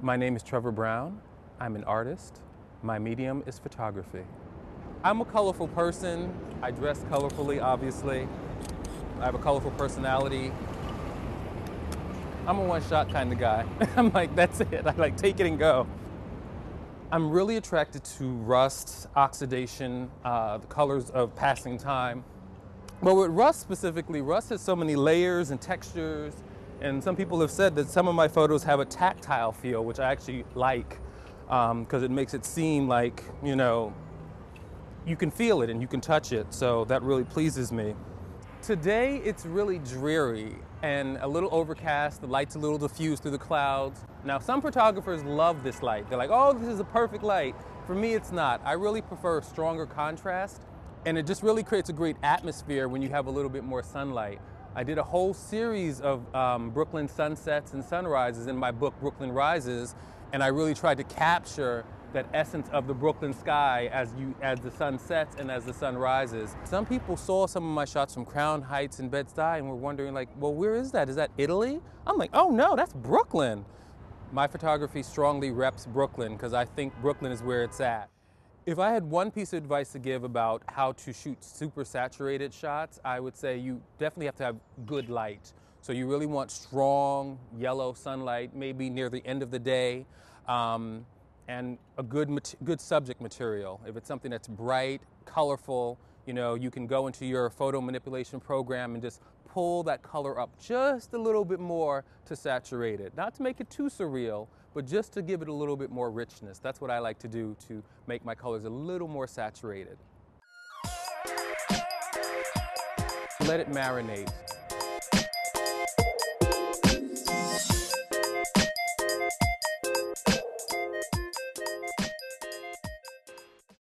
My name is Trevor Brown. I'm an artist. My medium is photography. I'm a colorful person. I dress colorfully, obviously. I have a colorful personality. I'm a one shot kind of guy. I'm like, that's it. I like take it and go. I'm really attracted to rust, oxidation, uh, the colors of passing time. But with rust specifically, rust has so many layers and textures. And some people have said that some of my photos have a tactile feel, which I actually like because um, it makes it seem like, you know, you can feel it and you can touch it. So that really pleases me. Today it's really dreary and a little overcast. The light's a little diffused through the clouds. Now, some photographers love this light. They're like, oh, this is a perfect light. For me, it's not. I really prefer stronger contrast, and it just really creates a great atmosphere when you have a little bit more sunlight. I did a whole series of um, Brooklyn sunsets and sunrises in my book, Brooklyn Rises, and I really tried to capture that essence of the Brooklyn sky as you as the sun sets and as the sun rises. Some people saw some of my shots from Crown Heights and Bed-Stuy and were wondering like, well, where is that? Is that Italy? I'm like, oh no, that's Brooklyn. My photography strongly reps Brooklyn because I think Brooklyn is where it's at. If I had one piece of advice to give about how to shoot super saturated shots, I would say you definitely have to have good light. So you really want strong yellow sunlight, maybe near the end of the day. Um, and a good, good subject material. If it's something that's bright, colorful, you know, you can go into your photo manipulation program and just pull that color up just a little bit more to saturate it. Not to make it too surreal, but just to give it a little bit more richness. That's what I like to do to make my colors a little more saturated. Let it marinate.